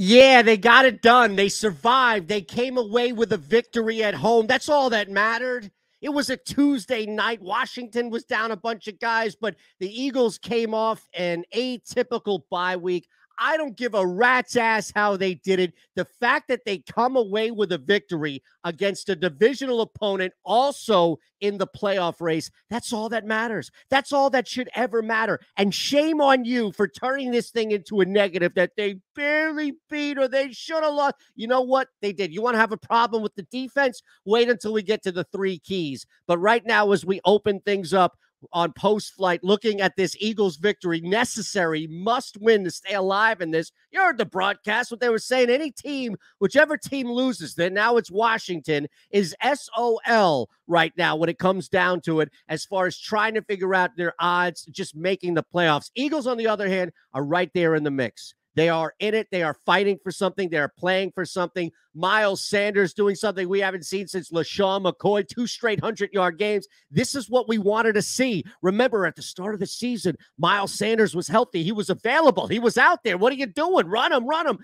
Yeah, they got it done. They survived. They came away with a victory at home. That's all that mattered. It was a Tuesday night. Washington was down a bunch of guys, but the Eagles came off an atypical bye week. I don't give a rat's ass how they did it. The fact that they come away with a victory against a divisional opponent, also in the playoff race, that's all that matters. That's all that should ever matter. And shame on you for turning this thing into a negative that they barely beat or they should have lost. You know what? They did. You want to have a problem with the defense? Wait until we get to the three keys. But right now, as we open things up, on post flight looking at this Eagles victory, necessary, must win to stay alive in this. You heard the broadcast, what they were saying. Any team, whichever team loses, then now it's Washington, is SOL right now when it comes down to it, as far as trying to figure out their odds, just making the playoffs. Eagles, on the other hand, are right there in the mix. They are in it. They are fighting for something. They are playing for something. Miles Sanders doing something we haven't seen since LeSean McCoy, two straight 100 yard games. This is what we wanted to see. Remember, at the start of the season, Miles Sanders was healthy. He was available. He was out there. What are you doing? Run him, run him.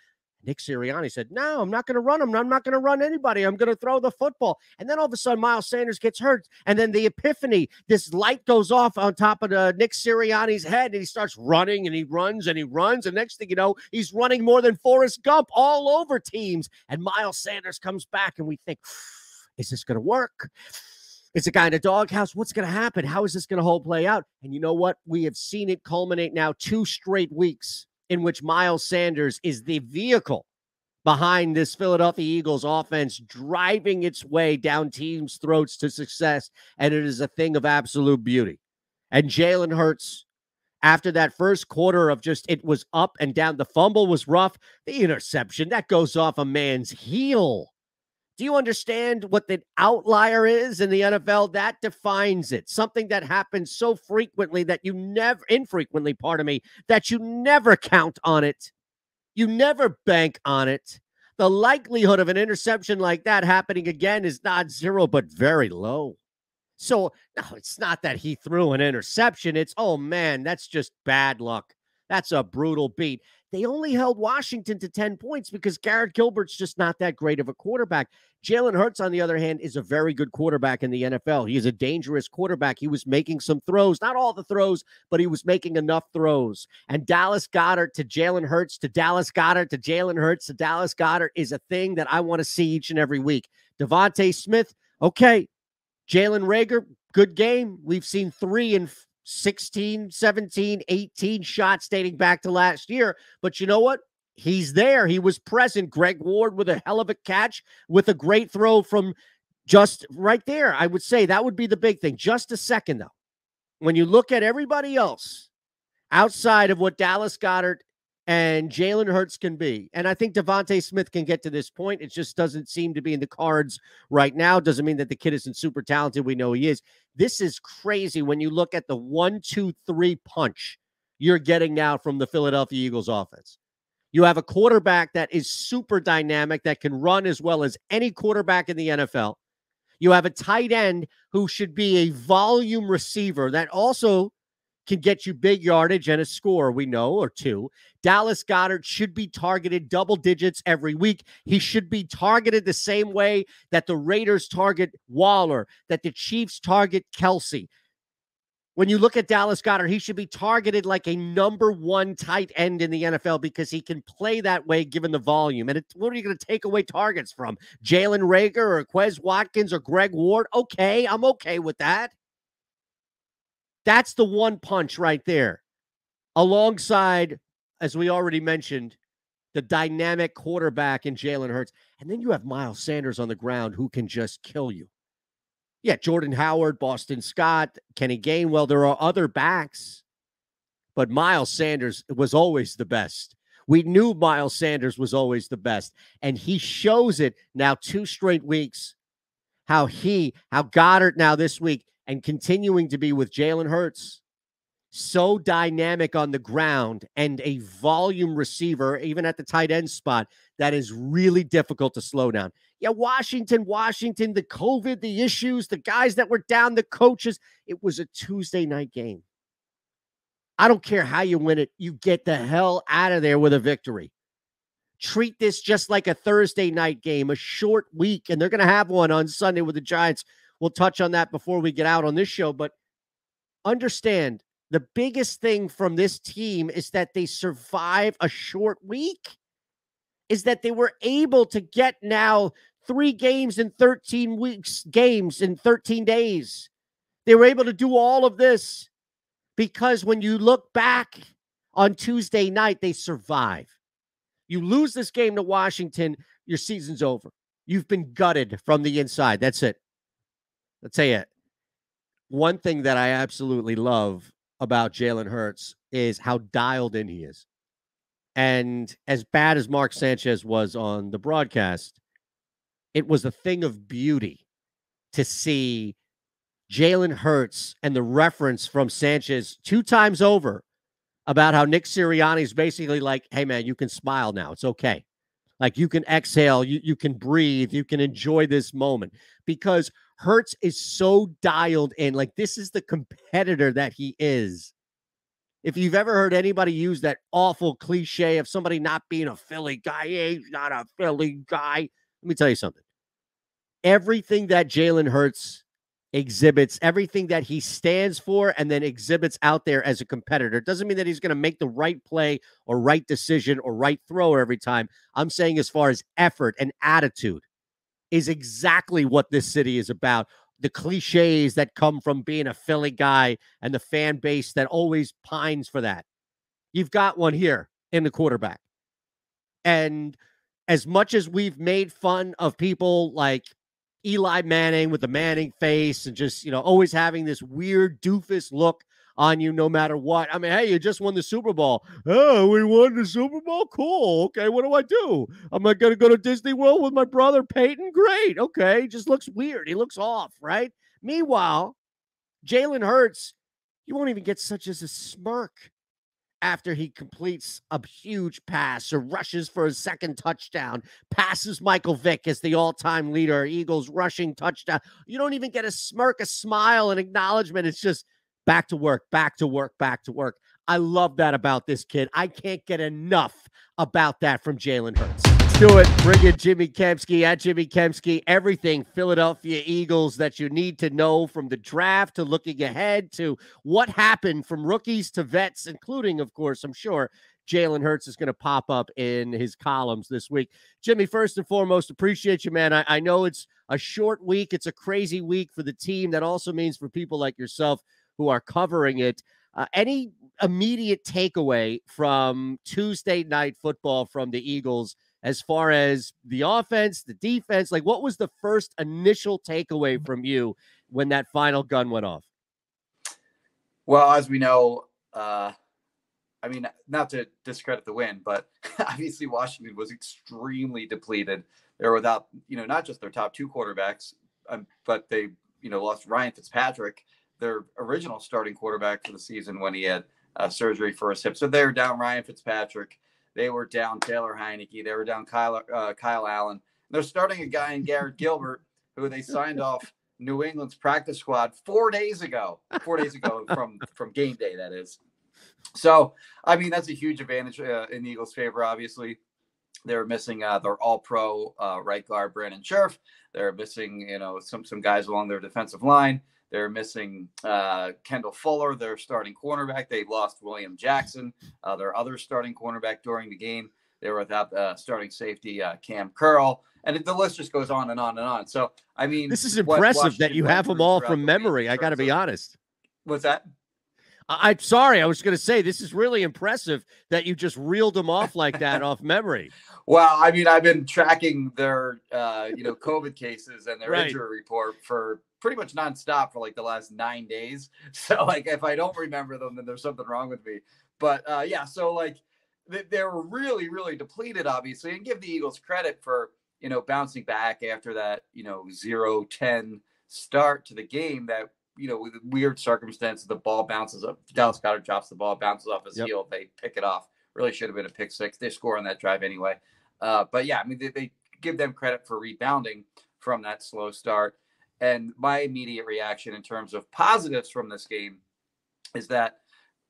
Nick Sirianni said, No, I'm not going to run him. I'm not going to run anybody. I'm going to throw the football. And then all of a sudden, Miles Sanders gets hurt. And then the epiphany, this light goes off on top of the Nick Sirianni's head, and he starts running and he runs and he runs. And next thing you know, he's running more than Forrest Gump all over teams. And Miles Sanders comes back, and we think, Is this going to work? Is a guy in a doghouse? What's going to happen? How is this going to whole play out? And you know what? We have seen it culminate now two straight weeks in which Miles Sanders is the vehicle behind this Philadelphia Eagles offense, driving its way down teams' throats to success. And it is a thing of absolute beauty. And Jalen Hurts, after that first quarter of just it was up and down, the fumble was rough. The interception that goes off a man's heel. Do you understand what the outlier is in the NFL? That defines it. Something that happens so frequently that you never, infrequently, pardon me, that you never count on it. You never bank on it. The likelihood of an interception like that happening again is not zero, but very low. So, no, it's not that he threw an interception. It's, oh man, that's just bad luck. That's a brutal beat. They only held Washington to 10 points because Garrett Gilbert's just not that great of a quarterback. Jalen Hurts, on the other hand, is a very good quarterback in the NFL. He is a dangerous quarterback. He was making some throws, not all the throws, but he was making enough throws. And Dallas Goedert to Jalen Hurts to Dallas Goedert to Jalen Hurts to Dallas Goedert is a thing that I want to see each and every week. DeVonta Smith, okay. Jalen Reagor, good game. We've seen three in 16, 17, 18 shots dating back to last year. But you know what? He's there. He was present. Greg Ward with a hell of a catch with a great throw from just right there. I would say that would be the big thing. Just a second, though. When you look at everybody else outside of what Dallas Goedert and Jalen Hurts can be. And I think DeVonta Smith can get to this point. It just doesn't seem to be in the cards right now. Doesn't mean that the kid isn't super talented. We know he is. This is crazy when you look at the one, two, three punch you're getting now from the Philadelphia Eagles offense. You have a quarterback that is super dynamic, that can run as well as any quarterback in the NFL. You have a tight end who should be a volume receiver that also can get you big yardage and a score, we know, or two. Dallas Goedert should be targeted double digits every week. He should be targeted the same way that the Raiders target Waller, that the Chiefs target Kelce. When you look at Dallas Goedert, he should be targeted like a number one tight end in the NFL because he can play that way given the volume. And it, what are you going to take away targets from? Jalen Reagor or Quez Watkins or Greg Ward? Okay, I'm okay with that. That's the one punch right there. Alongside, as we already mentioned, the dynamic quarterback in Jalen Hurts. And then you have Miles Sanders on the ground who can just kill you. Yeah, Jordan Howard, Boston Scott, Kenny Gainwell. There are other backs, but Miles Sanders was always the best. We knew Miles Sanders was always the best. And he shows it now two straight weeks. How he, how Goedert now this week, and continuing to be with Jalen Hurts, so dynamic on the ground and a volume receiver, even at the tight end spot, that is really difficult to slow down. Yeah, Washington, Washington, the COVID, the issues, the guys that were down, the coaches. It was a Tuesday night game. I don't care how you win it, you get the hell out of there with a victory. treat this just like a Thursday night game, a short week, and they're going to have one on Sunday with the Giants. We'll touch on that before we get out on this show, but understand the biggest thing from this team is that they survive a short week, is that they were able to get now three games in 13 weeks, games in 13 days. They were able to do all of this because when you look back on Tuesday night, they survive. You lose this game to Washington, your season's over. You've been gutted from the inside. That's it. Let's say it. One thing that I absolutely love about Jalen Hurts is how dialed in he is. And as bad as Mark Sanchez was on the broadcast, it was a thing of beauty to see Jalen Hurts and the reference from Sanchez two times over about how Nick Sirianni is basically like, hey, man, you can smile now. It's okay. Like you can exhale, you, you can breathe, you can enjoy this moment because Hurts is so dialed in. Like this is the competitor that he is. If you've ever heard anybody use that awful cliche of somebody not being a Philly guy, he's not a Philly guy. Let me tell you something. Everything that Jalen Hurts exhibits everything that he stands for and then exhibits out there as a competitor. It doesn't mean that he's going to make the right play or right decision or right throw every time. I'm saying, as far as effort and attitude, is exactly what this city is about. The cliches that come from being a Philly guy and the fan base that always pines for that. You've got one here in the quarterback. And as much as we've made fun of people like Eli Manning with the Manning face and just, you know, always having this weird doofus look on you no matter what. I mean, hey, you just won the Super Bowl. Oh, we won the Super Bowl? Cool. Okay, what do I do? Am I going to go to Disney World with my brother Peyton? Great. Okay, he just looks weird. He looks off, right? Meanwhile, Jalen Hurts, you won't even get such as a smirk after he completes a huge pass or rushes for a second touchdown, passes Michael Vick as the all time leader, Eagles rushing touchdown. You don't even get a smirk, a smile, an acknowledgement. It's just back to work, back to work, back to work. I love that about this kid. I can't get enough about that from Jalen Hurts. Let's do it. Bring in Jimmy Kempski at Jimmy Kempski. Everything Philadelphia Eagles that you need to know from the draft to looking ahead to what happened from rookies to vets, including, of course, I'm sure Jalen Hurts is going to pop up in his columns this week. Jimmy, first and foremost, appreciate you, man. I, I know it's a short week, it's a crazy week for the team. That also means for people like yourself who are covering it. Uh, any immediate takeaway from Tuesday night football from the Eagles as far as the offense, the defense? Like, what was the first initial takeaway from you when that final gun went off? Well, as we know, uh, I mean, not to discredit the win, but obviously Washington was extremely depleted. They're without, you know, not just their top two quarterbacks, um, but they, you know, lost Ryan Fitzpatrick their original starting quarterback for the season when he had uh, surgery for his hip. So they were down Ryan Fitzpatrick. They were down Taylor Heinicke. They were down Kyle, uh, Kyle Allen. They're starting a guy in Garrett Gilbert, who they signed off New England's practice squad four days ago. Four days ago from from game day, that is. So, I mean, that's a huge advantage uh, in the Eagles' favor. Obviously, they're missing uh, their All-Pro uh, right guard Brandon Scherff. They're missing, you know, some some guys along their defensive line. They're missing uh, Kendall Fuller, their starting cornerback. They lost William Jackson, uh, their other starting cornerback during the game. They were without uh, starting safety uh, Cam Curl, and the list just goes on and on and on. So, I mean, this is impressive that you have them all from memory. I got to be honest. What's that? I'm sorry. I was going to say this is really impressive that you just reeled them off like that off memory. Well, I mean, I've been tracking their, uh, you know, COVID cases and their right. injury report for pretty much nonstop for like the last nine days. So like if I don't remember them, then there's something wrong with me. But uh, yeah, so like they, they were really, really depleted, obviously, and give the Eagles credit for you know bouncing back after that you know zero ten start to the game that you know with weird circumstances the ball bounces up. Dallas Goedert drops the ball bounces off his yep. heel they pick it off. Really should have been a pick six. They score on that drive anyway. Uh, but yeah I mean they, they give them credit for rebounding from that slow start. And my immediate reaction in terms of positives from this game is that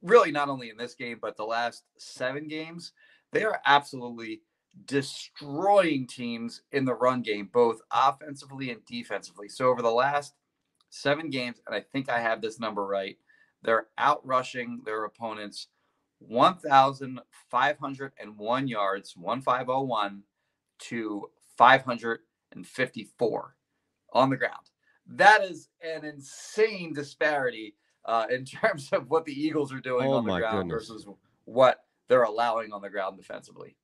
really not only in this game, but the last seven games, they are absolutely destroying teams in the run game, both offensively and defensively. So over the last seven games, and I think I have this number right, they're out rushing their opponents 1,501 yards, 1,501 to 554 on the ground. That is an insane disparity uh, in terms of what the Eagles are doing oh on the ground goodness. versus what they're allowing on the ground defensively.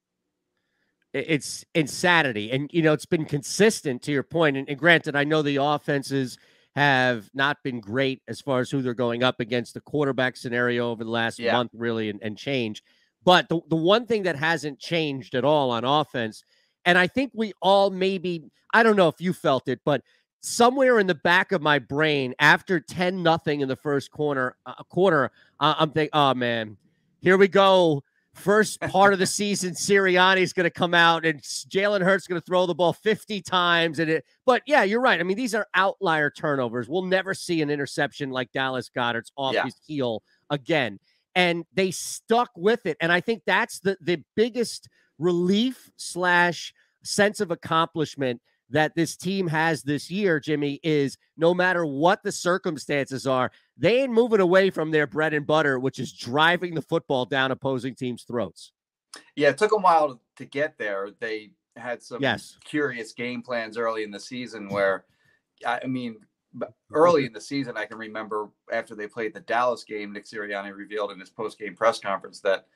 It's insanity. And, you know, it's been consistent to your point. And, and granted, I know the offenses have not been great as far as who they're going up against the quarterback scenario over the last yeah. month, really, and, and change. But the, the one thing that hasn't changed at all on offense, and I think we all maybe, I don't know if you felt it, but somewhere in the back of my brain after 10 nothing in the first corner uh, quarter uh, i'm thinking oh man here we go first part of the season, Sirianni's going to come out and Jalen Hurts going to throw the ball 50 times. And it, but yeah, you're right. I mean, these are outlier turnovers. We'll never see an interception like Dallas Goedert's off yeah. his heel again. And they stuck with it. And I think that's the, the biggest relief slash sense of accomplishment that this team has this year, Jimmy, is no matter what the circumstances are, they ain't moving away from their bread and butter, which is driving the football down opposing teams' throats. Yeah, it took a while to get there. They had some yes. curious game plans early in the season where, I mean, early in the season, I can remember after they played the Dallas game, Nick Sirianni revealed in his post game press conference that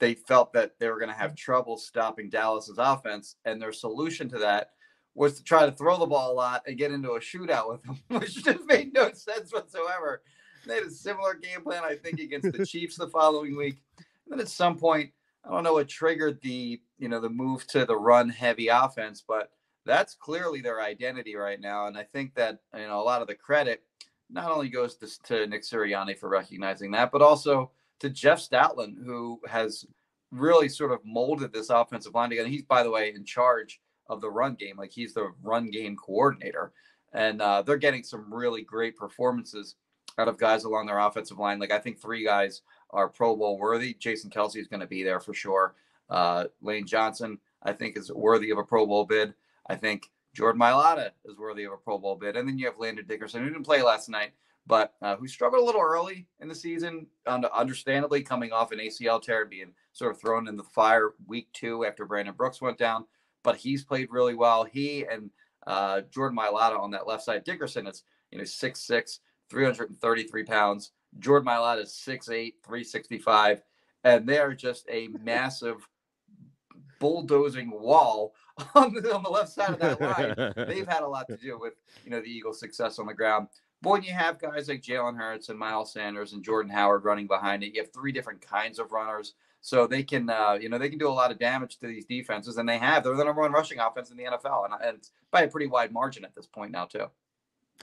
they felt that they were going to have trouble stopping Dallas's offense. And their solution to that was to try to throw the ball a lot and get into a shootout with them, which just made no sense whatsoever. They had a similar game plan, I think, against the Chiefs the following week. And then at some point, I don't know what triggered the you know the move to the run heavy offense, but that's clearly their identity right now. And I think that you know a lot of the credit not only goes to, to Nick Sirianni for recognizing that, but also to Jeff Stoutland, who has really sort of molded this offensive line together. He's, by the way, in charge of the run game. Like he's the run game coordinator, and uh, they're getting some really great performances out of guys along their offensive line. Like I think three guys are Pro Bowl worthy. Jason Kelce is going to be there for sure. Uh, Lane Johnson, I think, is worthy of a Pro Bowl bid. I think Jordan Mailata is worthy of a Pro Bowl bid. And then you have Landon Dickerson, who didn't play last night, but uh, who struggled a little early in the season, understandably coming off an ACL tear being sort of thrown in the fire week two after Brandon Brooks went down but he's played really well. He and uh, Jordan Mailata on that left side. Dickerson is you know 6'6", 333 pounds. Jordan Mailata is 6'8", 365, and they're just a massive bulldozing wall on the, on the left side of that line. They've had a lot to do with you know the Eagles' success on the ground. But when you have guys like Jalen Hurts and Miles Sanders and Jordan Howard running behind it, you have three different kinds of runners. So they can, uh, you know, they can do a lot of damage to these defenses, and they have. They're the number one rushing offense in the NFL, and, and by a pretty wide margin at this point now, too.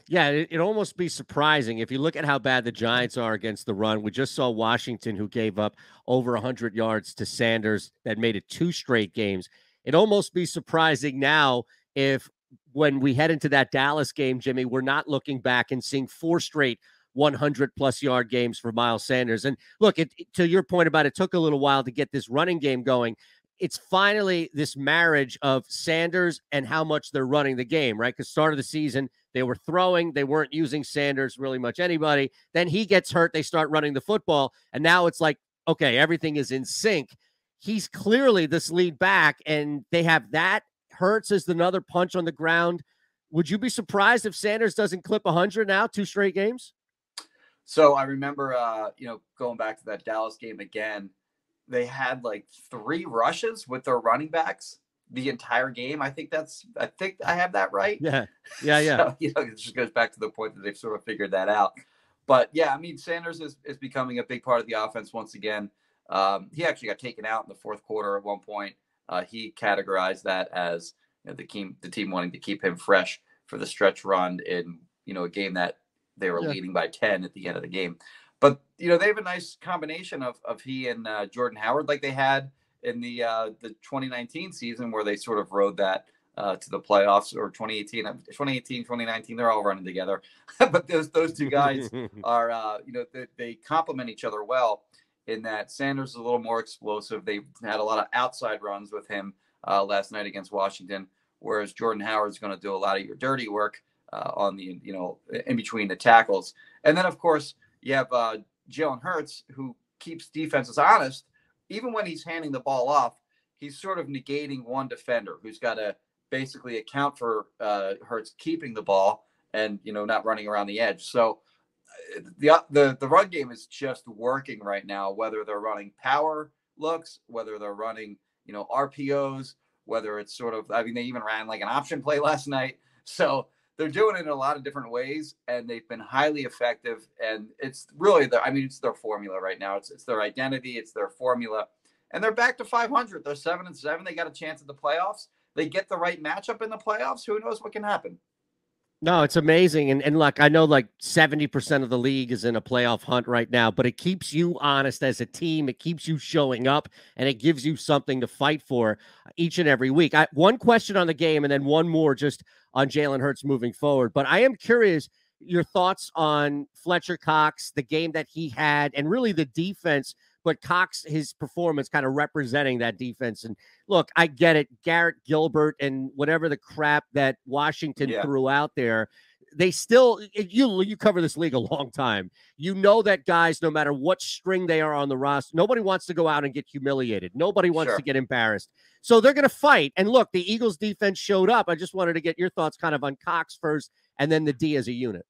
Yeah, it, would almost be surprising if you look at how bad the Giants are against the run. We just saw Washington, who gave up over 100 yards to Sanders, that made it two straight games. It'd almost be surprising now if, when we head into that Dallas game, Jimmy, we're not looking back and seeing four straight 100 plus yard games for Miles Sanders. And look, it, to your point about it took a little while to get this running game going. It's finally this marriage of Sanders and how much they're running the game, right? Because start of the season, they were throwing, they weren't using Sanders really much anybody. Then he gets hurt, they start running the football, and now it's like, okay, everything is in sync. He's clearly this lead back, and they have that. Hurts as another punch on the ground. Would you be surprised if Sanders doesn't clip 100 now, two straight games? So I remember, uh, you know, going back to that Dallas game again, they had like three rushes with their running backs the entire game. I think that's, I think I have that right. Yeah. Yeah. Yeah. so, you know, it just goes back to the point that they've sort of figured that out. But yeah, I mean, Sanders is, is becoming a big part of the offense once again. Um, he actually got taken out in the fourth quarter at one point. Uh, he categorized that as you know, the team, the team wanting to keep him fresh for the stretch run in, you know, a game that they were yeah. leading by 10 at the end of the game. But, you know, they have a nice combination of, of he and uh, Jordan Howard like they had in the uh, the 2019 season where they sort of rode that uh, to the playoffs or 2018 2018 2019 they're all running together but those those two guys are uh, you know they, they complement each other well in that Sanders is a little more explosive they had a lot of outside runs with him uh, last night against Washington, whereas Jordan Howard's going to do a lot of your dirty work uh, on the you know in between the tackles. And then of course you have uh, Jalen Hurts who keeps defenses honest, even when he's handing the ball off. He's sort of negating one defender who's got to basically account for uh, Hurts keeping the ball and you know not running around the edge. So uh, the the the run game is just working right now. Whether they're running power looks, whether they're running you know RPOs, whether it's sort of I mean they even ran like an option play last night. So they're doing it in a lot of different ways, and they've been highly effective. And it's really the I mean it's their formula right now. It's it's their identity. It's their formula. And they're back to 500. They're seven and seven. They got a chance at the playoffs. They get the right matchup in the playoffs. Who knows what can happen? No, it's amazing. And and look, I know like 70% of the league is in a playoff hunt right now, but it keeps you honest as a team. It keeps you showing up and it gives you something to fight for uh, each and every week. I, one question on the game and then one more just on Jalen Hurts moving forward. But I am curious your thoughts on Fletcher Cox, the game that he had, and really the defense but Cox, his performance kind of representing that defense. And look, I get it. Garrett Gilbert and whatever the crap that Washington yeah. threw out there, they still you you cover this league a long time. You know that guys, no matter what string they are on the roster, nobody wants to go out and get humiliated. Nobody wants sure. to get embarrassed. So they're going to fight. And look, the Eagles defense showed up. I just wanted to get your thoughts kind of on Cox first and then the D as a unit.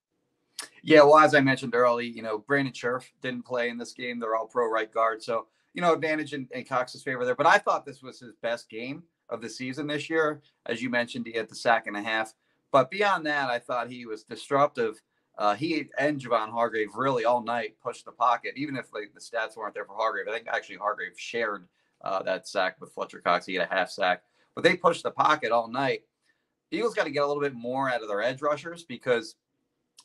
Yeah, well, as I mentioned early, you know, Brandon Scherff didn't play in this game. They're all pro right guard. So, you know, advantage in, in Cox's favor there. But I thought this was his best game of the season this year. As you mentioned, he had the sack and a half. But beyond that, I thought he was disruptive. Uh, he and Javon Hargrave really all night pushed the pocket, even if like the stats weren't there for Hargrave. I think actually Hargrave shared uh, that sack with Fletcher Cox. He had a half sack, but they pushed the pocket all night. Eagles got to get a little bit more out of their edge rushers because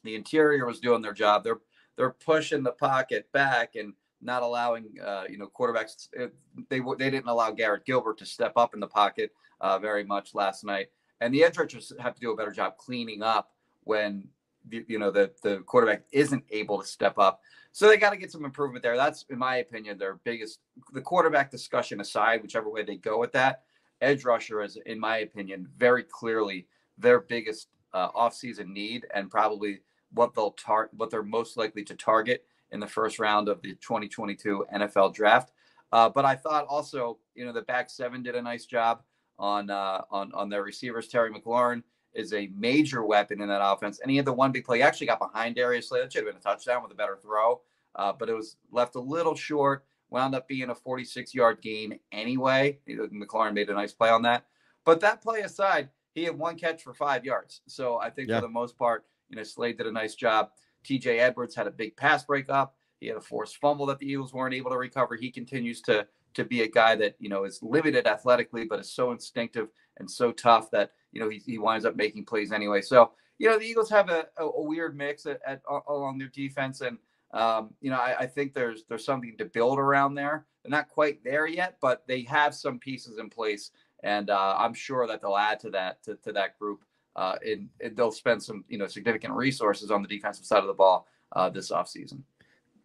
the interior was doing their job. They're they're pushing the pocket back and not allowing uh, you know quarterbacks. Uh, they they didn't allow Garrett Gilbert to step up in the pocket uh, very much last night, and the edge rushers have to do a better job cleaning up when you know the the quarterback isn't able to step up. So they got to get some improvement there. That's in my opinion their biggest. The quarterback discussion aside, whichever way they go with that, edge rusher is in my opinion very clearly their biggest uh, offseason need and probably what they'll tar- what they're most likely to target in the first round of the 2022 NFL draft. Uh, but I thought also, you know, the back seven did a nice job on uh, on on their receivers. Terry McLaurin is a major weapon in that offense, and he had the one big play. He actually got behind Darius Slay. That should have been a touchdown with a better throw, uh, but it was left a little short. Wound up being a 46 yard gain anyway. McLaurin made a nice play on that. But that play aside, he had one catch for five yards. So I think yeah. for the most part, you know, Slay did a nice job. TJ Edwards had a big pass breakup. He had a forced fumble that the Eagles weren't able to recover. He continues to to be a guy that you know is limited athletically, but is so instinctive and so tough that you know he, he winds up making plays anyway. So you know the Eagles have a, a, a weird mix at, at, along their defense, and um, you know I, I, think there's there's something to build around there. They're not quite there yet, but they have some pieces in place, and uh, I'm sure that they'll add to that to, to that group uh, and, and, they'll spend some you know significant resources on the defensive side of the ball uh, this offseason.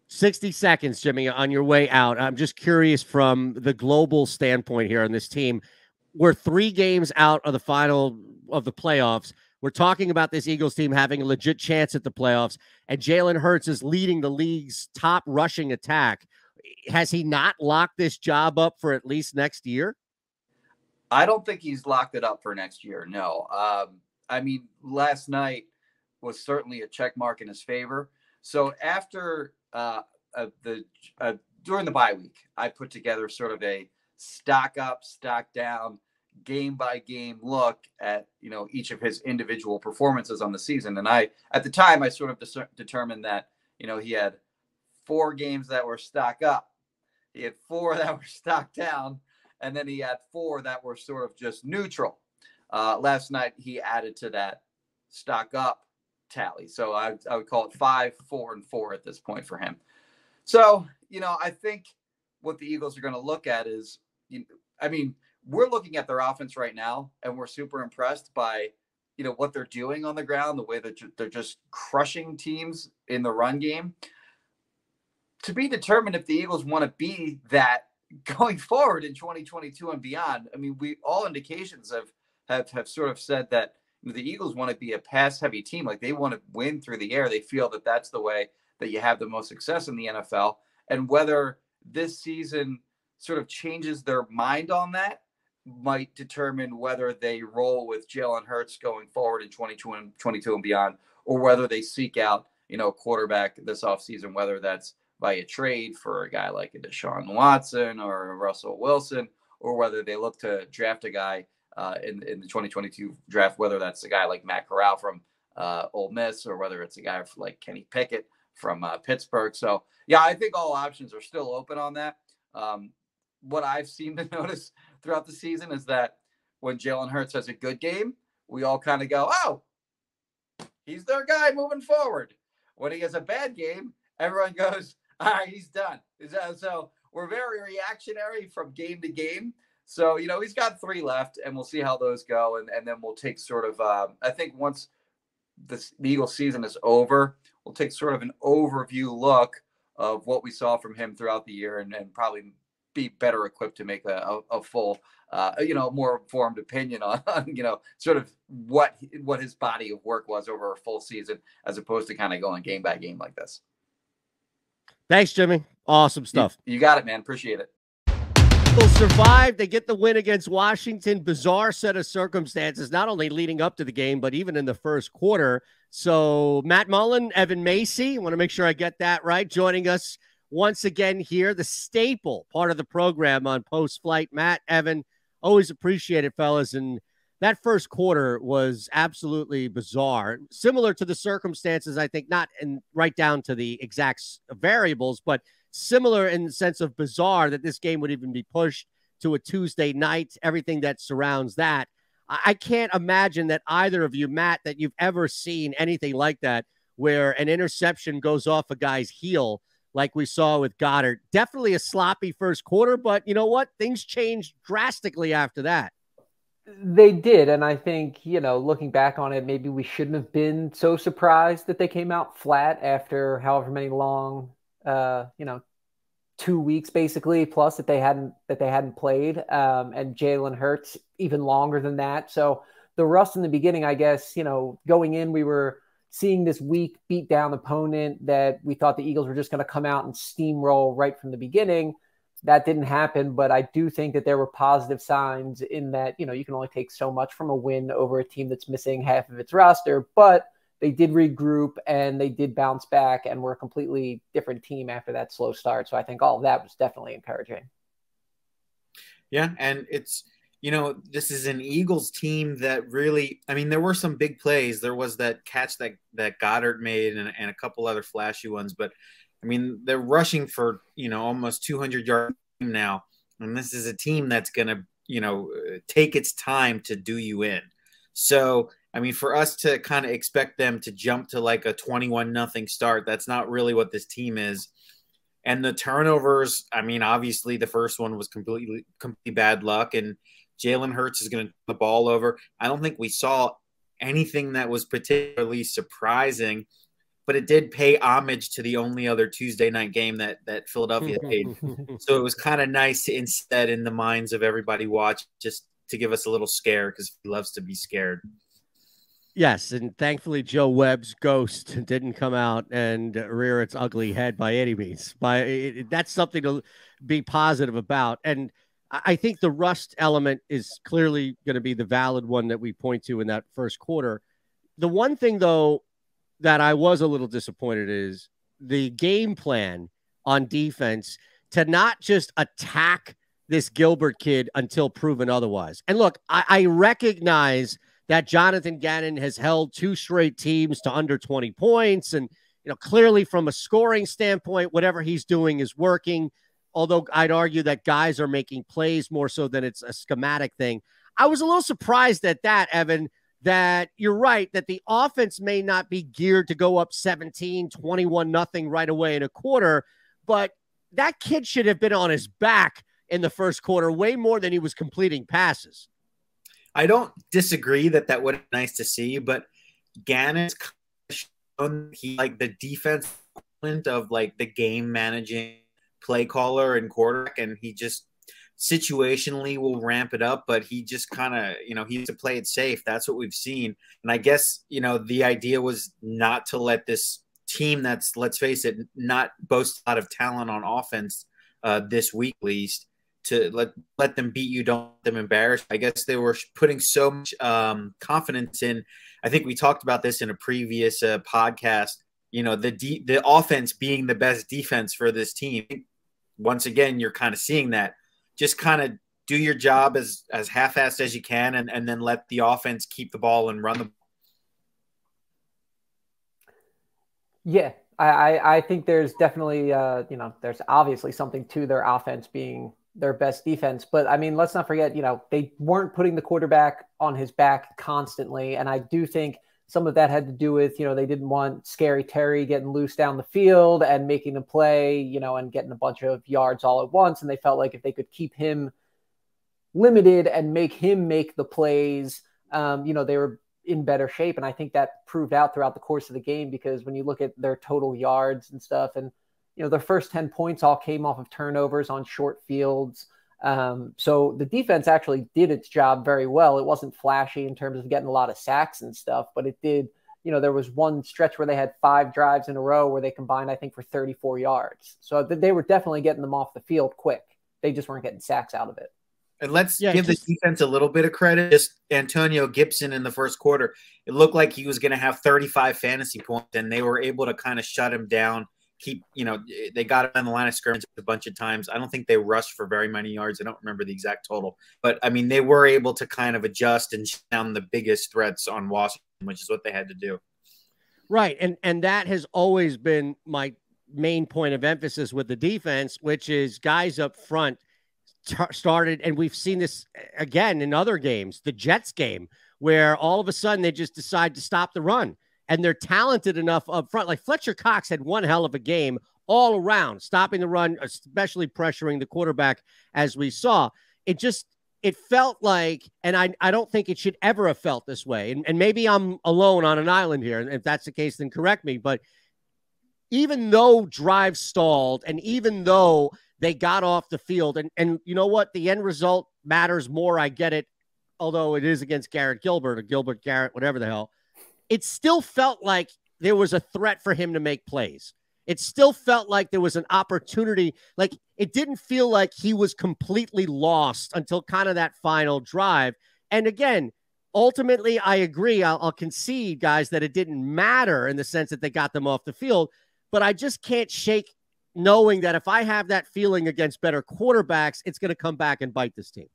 60 seconds, Jimmy, on your way out. I'm just curious from the global standpoint here on this team. We're three games out of the final of the playoffs. We're talking about this Eagles team having a legit chance at the playoffs, and Jalen Hurts is leading the league's top rushing attack. Has he not locked this job up for at least next year? I don't think he's locked it up for next year. No. Um, I mean, last night was certainly a check mark in his favor. So after uh, uh, the uh, during the bye week, I put together sort of a stock up, stock down, game by game look at you know each of his individual performances on the season. And I at the time I sort of dis- determined that you know he had four games that were stock up, he had four that were stock down, and then he had four that were sort of just neutral. Uh, last night he added to that stock up tally. So I, I would call it five, four, and four at this point for him. So, you know, I think what the Eagles are going to look at is, I mean, we're looking at their offense right now and we're super impressed by, you know, what they're doing on the ground, the way that they're just crushing teams in the run game. To be determined if the Eagles want to be that going forward in 2022 and beyond, I mean, we all indications have have have sort of said that the Eagles want to be a pass heavy team. Like they want to win through the air. They feel that that's the way that you have the most success in the NFL. And whether this season sort of changes their mind on that might determine whether they roll with Jalen Hurts going forward in 2022 and beyond, or whether they seek out, you know, quarterback this offseason, whether that's via trade for a guy like a Deshaun Watson or Russell Wilson, or whether they look to draft a guy uh, in, in the 2022 draft, whether that's a guy like Matt Corral from uh, Ole Miss or whether it's a guy like Kenny Pickett from uh, Pittsburgh. So, yeah, I think all options are still open on that. Um, what I've seen to notice throughout the season is that when Jalen Hurts has a good game, we all kind of go, oh, he's their guy moving forward. When he has a bad game, everyone goes, all right, he's done. So we're very reactionary from game to game. So, you know, he's got three left, and we'll see how those go. And, and then we'll take sort of, um, I think once the Eagle season is over, we'll take sort of an overview look of what we saw from him throughout the year and, and probably be better equipped to make a, a, a full, uh, you know, more informed opinion on, on, you know, sort of what what his body of work was over a full season, as opposed to kind of going game by game like this. Thanks, Jimmy. Awesome stuff. You, you got it, man. Appreciate it. They'll survive. They get the win against Washington. Bizarre set of circumstances, not only leading up to the game, but even in the first quarter. So, Matt Mullin, Evan Macy, want to make sure I get that right, joining us once again here, the staple part of the program on post flight. Matt, Evan, always appreciate it, fellas. And that first quarter was absolutely bizarre, similar to the circumstances, I think, not and right down to the exact variables, but similar in the sense of bizarre that this game would even be pushed to a Tuesday night, everything that surrounds that. I can't imagine that either of you, Matt, that you've ever seen anything like that where an interception goes off a guy's heel like we saw with Goedert. Definitely a sloppy first quarter, but you know what? Things changed drastically after that. They did. And I think, you know, looking back on it, maybe we shouldn't have been so surprised that they came out flat after however many long, uh, you know, two weeks basically plus that they hadn't that they hadn't played um, and Jalen Hurts even longer than that. So the rust in the beginning, I guess, you know, going in, we were seeing this weak, beat down opponent that we thought the Eagles were just going to come out and steamroll right from the beginning. That didn't happen, but I do think that there were positive signs in that, you know, you can only take so much from a win over a team that's missing half of its roster, but they did regroup and they did bounce back and were a completely different team after that slow start. So I think all of that was definitely encouraging. Yeah, and it's you know, this is an Eagles team that really, I mean, there were some big plays. There was that catch that, that Goedert made and, and a couple other flashy ones, but I mean, they're rushing for, you know, almost 200 yards now. And this is a team that's going to, you know, take its time to do you in. So, I mean, for us to kind of expect them to jump to like a 21 nothing start, that's not really what this team is. And the turnovers, I mean, obviously the first one was completely, completely bad luck. And, Jalen Hurts is going to the ball over. I don't think we saw anything that was particularly surprising, but it did pay homage to the only other Tuesday night game that that Philadelphia played. so it was kind of nice to instead in the minds of everybody watch just to give us a little scare because he loves to be scared. Yes, and thankfully Joe Webb's ghost didn't come out and rear its ugly head by any means. By it, that's something to be positive about. And I think the rust element is clearly going to be the valid one that we point to in that first quarter. The one thing, though, that I was a little disappointed is the game plan on defense to not just attack this Gilbert kid until proven otherwise. And look, I, I recognize that Jonathan Gannon has held two straight teams to under 20 points. And, you know, clearly from a scoring standpoint, whatever he's doing is working although I'd argue that guys are making plays more so than it's a schematic thing. I was a little surprised at that, Evan, that you're right, that the offense may not be geared to go up 17, 21 nothing right away in a quarter, but that kid should have been on his back in the first quarter way more than he was completing passes. I don't disagree that that would be nice to see, but Gannon's shown he like the defense of like the game managing play caller and quarterback, and he just situationally will ramp it up, but he just kind of, you know, he to play it safe. That's what we've seen. And I guess, you know, the idea was not to let this team that's, let's face it, not boast a lot of talent on offense uh, this week, at least, to let let them beat you, don't let them embarrass. I guess they were putting so much um, confidence in. I think we talked about this in a previous uh, podcast. You know, the de- the offense being the best defense for this team. Once again, you're kind of seeing that. Just kind of do your job as as half-assed as you can, and and then let the offense keep the ball and run the. Yeah, I, I think there's definitely, uh, you know, there's obviously something to their offense being their best defense. But I mean, let's not forget, you know, they weren't putting the quarterback on his back constantly. And I do think some of that had to do with, you know, they didn't want scary Terry getting loose down the field and making a play, you know, and getting a bunch of yards all at once. And they felt like if they could keep him limited and make him make the plays, um, you know, they were in better shape. And I think that proved out throughout the course of the game because when you look at their total yards and stuff, and you know, their first 10 points all came off of turnovers on short fields. Um, so the defense actually did its job very well. It wasn't flashy in terms of getting a lot of sacks and stuff, but it did. You know, there was one stretch where they had five drives in a row where they combined, I think, for 34 yards. So they were definitely getting them off the field quick. They just weren't getting sacks out of it. And let's yeah, give the defense a little bit of credit. Just Antonio Gibson in the first quarter, it looked like he was going to have 35 fantasy points, and they were able to kind of shut him down. Keep, you know, eh, they got on the line of scrimmage a bunch of times. I don't think they rushed for very many yards. I don't remember the exact total, but I mean, they were able to kind of adjust and down the biggest threats on Washington, which is what they had to do. Right, and and that has always been my main point of emphasis with the defense, which is guys up front started, and we've seen this eh, again in other games, the Jets game, where all of a sudden they just decide to stop the run. And they're talented enough up front. Like Fletcher Cox had one hell of a game all around, stopping the run, especially pressuring the quarterback, as we saw. It just it felt like, and I, I don't think it should ever have felt this way. And, and maybe I'm alone on an island here. And if that's the case, then correct me. But even though drive stalled, and even though they got off the field. And and you know what? The end result matters more. I get it, although it is against Garrett Gilbert or Gilbert Garrett, whatever the hell. It still felt like there was a threat for him to make plays. It still felt like there was an opportunity. Like it didn't feel like he was completely lost until kind of that final drive. And again, ultimately, I agree. I'll, I'll, concede, guys, that it didn't matter in the sense that they got them off the field. But I just can't shake knowing that if I have that feeling against better quarterbacks, it's going to come back and bite this team?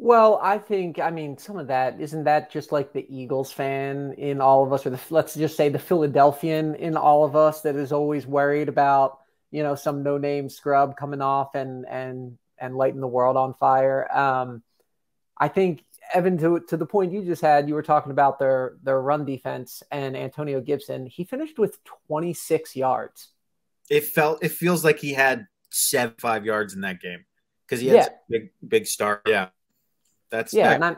Well, I think, I mean, some of that isn't that just like the Eagles fan in all of us, or the, let's just say the Philadelphian in all of us that is always worried about, you know, some no name scrub coming off and, and, and lighting the world on fire. Um, I think Evan, to, to the point you just had, you were talking about their their run defense and Antonio Gibson. He finished with 26 yards it felt it feels like he had seven five yards in that game because he had yeah. big big start. Yeah, that's yeah. and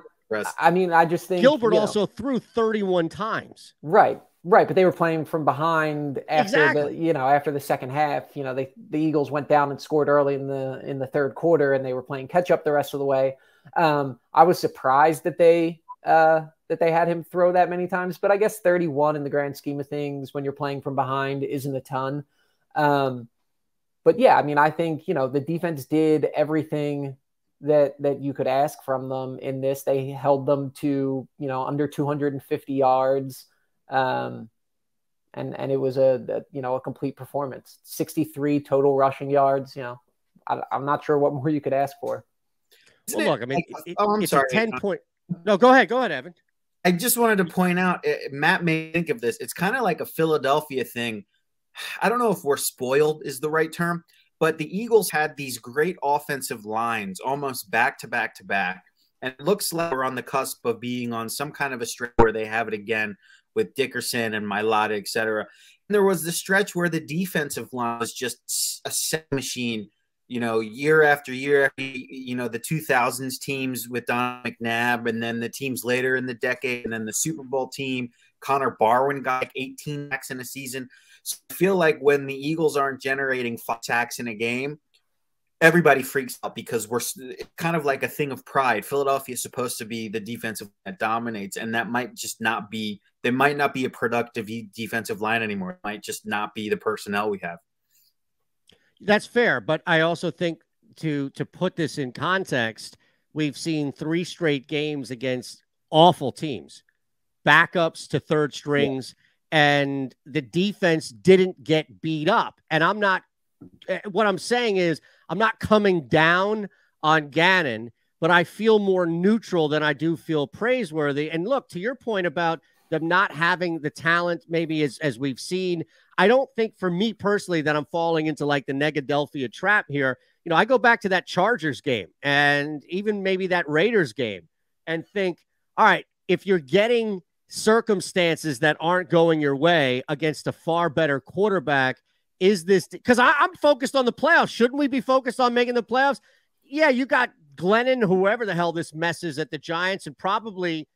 I mean, I just think Gilbert also know, threw 31 times. Right, right. But they were playing from behind after exactly. the you know after the second half. You know, they the Eagles went down and scored early in the in the third quarter, and they were playing catch up the rest of the way. Um, I was surprised that they uh, that they had him throw that many times, but I guess 31 in the grand scheme of things when you're playing from behind isn't a ton. Um, but yeah, I mean, I think you know the defense did everything that that you could ask from them in this. They held them to you know under 250 yards, um, and and it was a, a you know a complete performance. 63 total rushing yards. You know, I, am not sure what more you could ask for. Well, look, I mean, it, oh, I'm it's sorry. a 10 point. No, go ahead, go ahead, Evan. I just wanted to point out, eh, Matt may think of this. It's kind of like a Philadelphia thing I don't know if we're spoiled is the right term, but the Eagles had these great offensive lines almost back to back to back. And it looks like we're on the cusp of being on some kind of a stretch where they have it again with Dickerson and Mailata, et cetera. And there was the stretch where the defensive line was just a set machine, you know, year after year, after, you know, the 2000s teams with Don McNabb, and then the teams later in the decade, and then the Super Bowl team. Connor Barwin got like 18 backs in a season. So I feel like when the Eagles aren't generating five sacks in a game, everybody freaks out because we're kind of like a thing of pride. Philadelphia is supposed to be the defensive that dominates, and that might just not be. They might not be a productive defensive line anymore. It might just not be the personnel we have. That's fair, but I also think to to put this in context, we've seen three straight games against awful teams, backups to third strings. And the defense didn't get beat up. And I'm not. Eh, what I'm saying is, I'm not coming down on Gannon, but I feel more neutral than I do feel praiseworthy. And look, to your point about them not having the talent, maybe as as we've seen. I don't think for me personally that I'm falling into like the Negadelphia trap here. You know, I go back to that Chargers game and even maybe that Raiders game and think, all right, if you're getting circumstances that aren't going your way against a far better quarterback, is this because I'm focused on the playoffs? Shouldn't we be focused on making the playoffs? Yeah, you got Glennon, whoever the hell this mess is at the Giants, and probably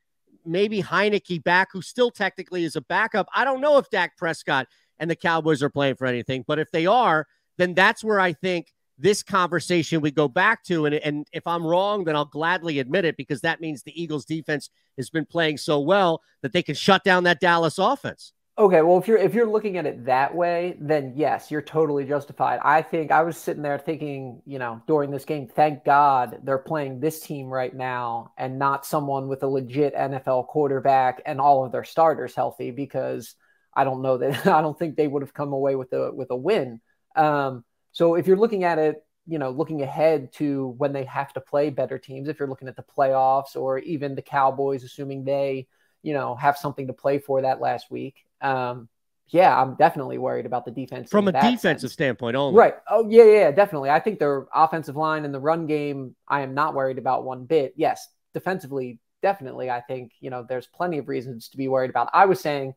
maybe Heinicke back, who still technically is a backup. I don't know if Dak Prescott and the Cowboys are playing for anything, but if they are, then that's where I think this conversation we go back to. And, and if I'm wrong, then I'll gladly admit it because that means the Eagles defense has been playing so well that they can shut down that Dallas offense. Okay, well, if you're if you're looking at it that way, then yes, you're totally justified. I think I was sitting there thinking, you know, during this game, thank God they're playing this team right now and not someone with a legit NFL quarterback and all of their starters healthy, because I don't know that I don't think they would have come away with a with a win. Um, so if you're looking at it, you know, looking ahead to when they have to play better teams, if you're looking at the playoffs or even the Cowboys, assuming they, you know, have something to play for that last week um, yeah, I'm definitely worried about the defense from a defensive sense. standpoint only. Right. Oh yeah, yeah, definitely. I think their offensive line and the run game, I am not worried about one bit. Yes, defensively, definitely. I think you know there's plenty of reasons to be worried about. I was saying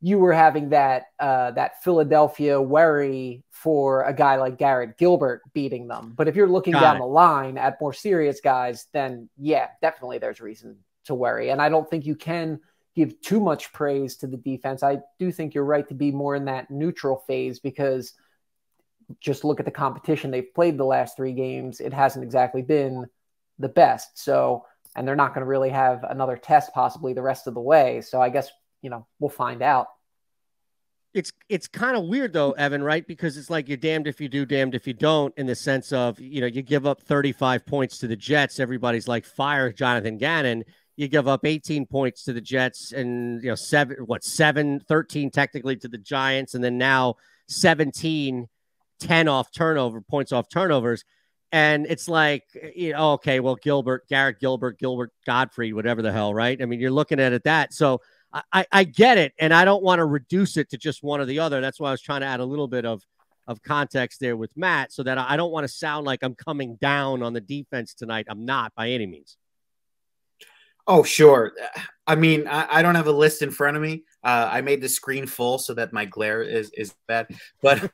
you were having that uh, that Philadelphia worry for a guy like Garrett Gilbert beating them. But if you're looking Got down it. the line at more serious guys, then yeah, definitely there's reason to worry. And I don't think you can give too much praise to the defense. I do think you're right to be more in that neutral phase because just look at the competition they've played the last three games. It hasn't exactly been the best. So, and they're not going to really have another test possibly the rest of the way. So I guess, you know, we'll find out. It's it's kind of weird though, Evan, right? Because it's like you're damned if you do, damned if you don't, in the sense of you know you give up 35 points to the Jets, everybody's like fire Jonathan Gannon, you give up 18 points to the Jets and you know seven what seven 13 technically to the Giants and then now 17 10 off turnover points off turnovers and it's like you know okay well Gilbert Garrett Gilbert Gilbert Godfrey, whatever the hell right I mean you're looking at it that so I I get it and I don't want to reduce it to just one or the other that's why I was trying to add a little bit of of context there with Matt so that I don't want to sound like I'm coming down on the defense tonight I'm not by any means Oh, sure. I mean, I, I, don't have a list in front of me. Uh, I made the screen full so that my glare is is bad, but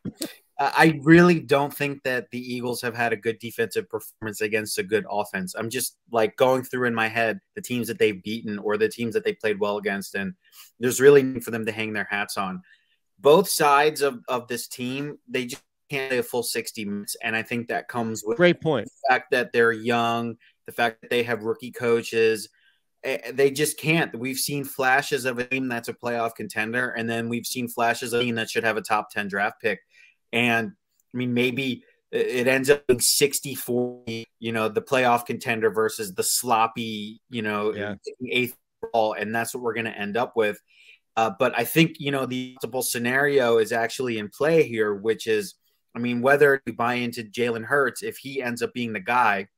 I really don't think that the Eagles have had a good defensive performance against a good offense. I'm just like going through in my head the teams that they've beaten or the teams that they played well against, and there's really for them to hang their hats on. Both sides of, of this team, they just can't play a full 60 minutes, and I think that comes with great point. The fact that they're young, the fact that they have rookie coaches Eh, they just can't. We've seen flashes of a team that's a playoff contender, and then we've seen flashes of a team that should have a top 10 draft pick. And I mean, maybe it ends up being 60 40, you know, the playoff contender versus the sloppy, you know, yeah. eighth ball. And that's what we're going to end up with. Uh, but I think, you know, the multiple scenario is actually in play here, which is, I mean, whether you buy into Jalen Hurts, if he ends up being the guy,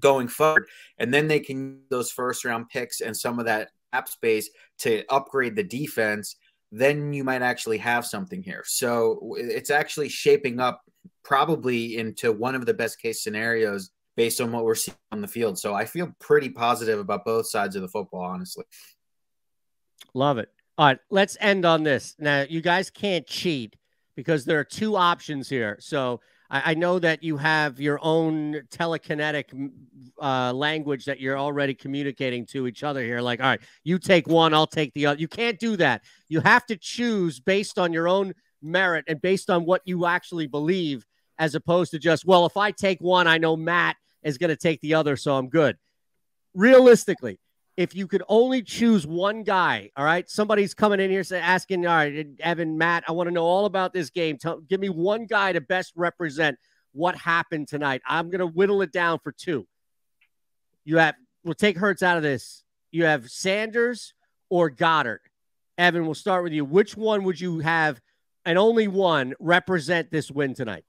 going forward. And then they can use those first round picks and some of that cap space to upgrade the defense. Then you might actually have something here. So it's actually shaping up probably into one of the best case scenarios based on what we're seeing on the field. So I feel pretty positive about both sides of the football, honestly. Love it. All right, let's end on this. Now, you guys can't cheat because there are two options here. So I, I know that you have your own telekinetic uh, language that you're already communicating to each other here. Like, all right, you take one, I'll take the other. You can't do that. You have to choose based on your own merit and based on what you actually believe, as opposed to just, well, if I take one, I know Matt is going to take the other, so I'm good. Realistically, if you could only choose one guy, all right, somebody's coming in here asking, all right, Evan, Matt, I want to know all about this game. Tell, give me one guy to best represent what happened tonight. I'm going to whittle it down for two. You have, we'll take Hurts out of this. You have Sanders or Goedert. Evan, we'll start with you. Which one would you have, and only one, represent this win tonight?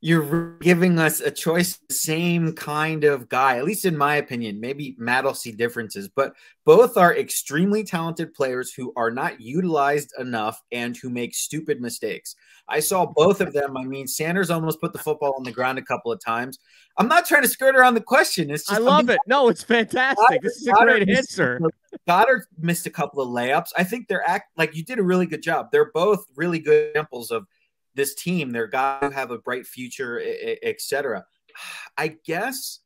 You're giving us a choice, same kind of guy, at least in my opinion. Maybe Matt will see differences, but both are extremely talented players who are not utilized enough and who make stupid mistakes. I saw both of them. I mean, Sanders almost put the football on the ground a couple of times. I'm not trying to skirt around the question. It's just, I love I mean, it. No, it's fantastic. Goedert, this is a Goedert great answer. Goedert missed a couple of layups. I think they're act like you did a really good job. They're both really good examples of this team. They're guys who have a bright future, etc. I guess,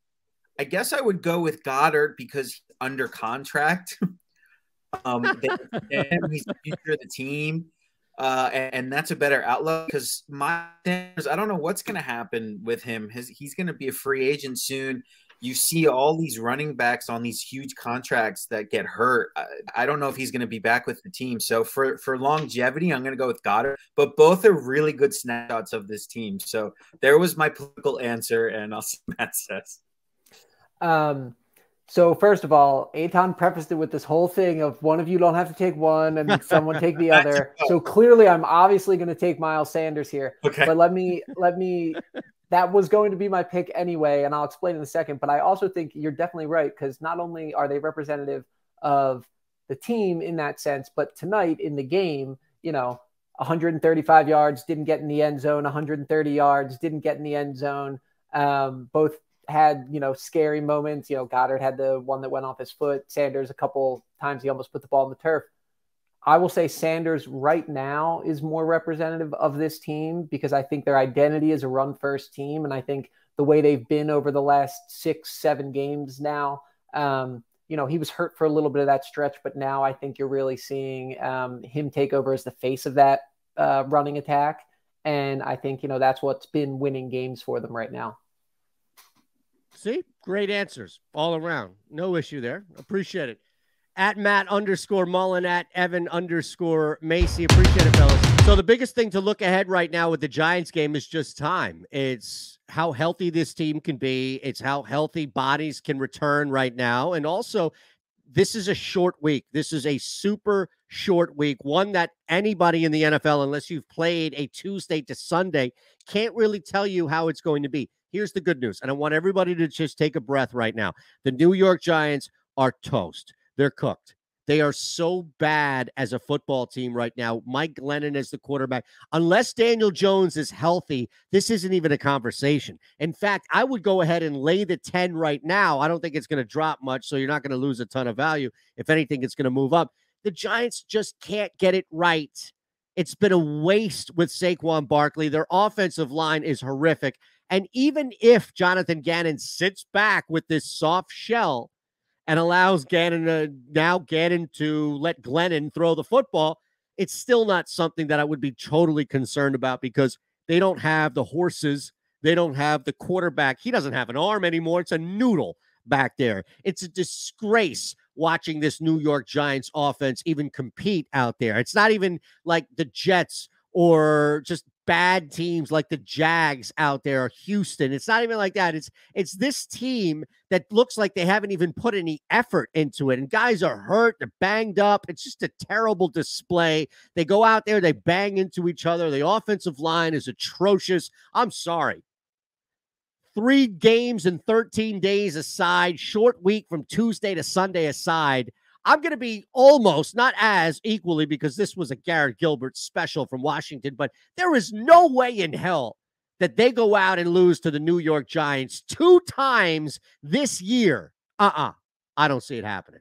I guess I would go with Goedert because he's under contract. um, he's the future of the team. Uh, and, and, that's a better outlook because my I don't know what's going to happen with him. His, he's going to be a free agent soon you see all these running backs on these huge contracts that get hurt. I, I don't know if he's going to be back with the team. So for for longevity, I'm going to go with Goedert. But both are really good snapshots of this team. So there was my political answer, and I'll see what Matt says. Um. So first of all, Eytan prefaced it with this whole thing of one of you don't have to take one and someone take the other. So clearly, I'm obviously going to take Miles Sanders here. Okay. But let me let me that was going to be my pick anyway, and I'll explain in a second. But I also think you're definitely right because not only are they representative of the team in that sense, but tonight in the game, you know, 135 yards didn't get in the end zone, 130 yards didn't get in the end zone. Um, both had you know scary moments. You know, Goedert had the one that went off his foot. Sanders a couple times he almost put the ball in the turf. I will say Sanders right now is more representative of this team because I think their identity is a run first team. And I think the way they've been over the last six, seven games now, um, you know, he was hurt for a little bit of that stretch, but now I think you're really seeing um, him take over as the face of that uh, running attack. And I think, you know, that's what's been winning games for them right now. See, great answers all around. No issue there. Appreciate it at Matt underscore Mullin, at Evan underscore Macy. Appreciate it, fellas. So the biggest thing to look ahead right now with the Giants game is just time. It's how healthy this team can be. It's how healthy bodies can return right now. And also, this is a short week. This is a super short week, one that anybody in the NFL, unless you've played a Tuesday to Sunday, can't really tell you how it's going to be. Here's the good news, and I want everybody to just take a breath right now. The New York Giants are toast. They're cooked. They are so bad as a football team right now. Mike Glennon is the quarterback. Unless Daniel Jones is healthy, this isn't even a conversation. In fact, I would go ahead and lay the 10 right now. I don't think it's going to drop much, so you're not going to lose a ton of value. If anything, it's going to move up. The Giants just can't get it right. It's been a waste with Saquon Barkley. Their offensive line is horrific. And even if Jonathan Gannon sits back with this soft shell, and allows Gannon to now Gannon to let Glennon throw the football, it's still not something that I would be totally concerned about because they don't have the horses. They don't have the quarterback. He doesn't have an arm anymore. It's a noodle back there. It's a disgrace watching this New York Giants offense even compete out there. It's not even like the Jets or just bad teams like the Jags out there, Houston. It's not even like that. It's it's this team that looks like they haven't even put any effort into it. And guys are hurt, they're banged up. It's just a terrible display. They go out there, they bang into each other. The offensive line is atrocious. I'm sorry. Three games in 13 days aside, short week from Tuesday to Sunday aside. I'm going to be almost not as equally because this was a Garrett Gilbert special from Washington, but there is no way in hell that they go out and lose to the New York Giants two times this year. Uh uh-uh. uh I don't see it happening.